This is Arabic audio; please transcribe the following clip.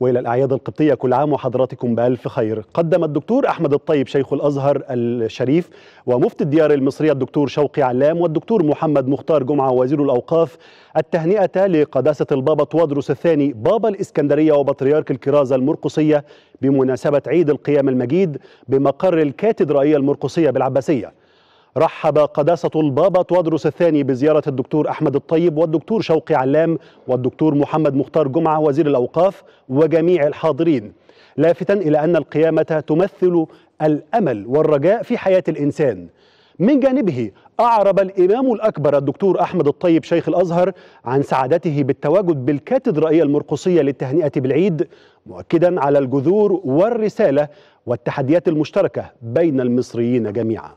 وإلى الأعياد القبطية كل عام وحضراتكم بألف خير. قدم الدكتور أحمد الطيب شيخ الأزهر الشريف ومفتي الديار المصرية الدكتور شوقي علام والدكتور محمد مختار جمعة وزير الأوقاف التهنئة لقداسة البابا توادرس الثاني بابا الإسكندرية وبطريرك الكرازة المرقصيه بمناسبة عيد القيام المجيد بمقر الكاتدرائية المرقصيه بالعباسية. رحب قداسة البابا توادرس الثاني بزيارة الدكتور أحمد الطيب والدكتور شوقي علام والدكتور محمد مختار جمعة وزير الأوقاف وجميع الحاضرين. لافتا إلى أن القيامة تمثل الأمل والرجاء في حياة الإنسان. من جانبه أعرب الإمام الأكبر الدكتور أحمد الطيب شيخ الأزهر عن سعادته بالتواجد بالكاتدرائية المرقصية للتهنئة بالعيد مؤكدا على الجذور والرسالة والتحديات المشتركة بين المصريين جميعا.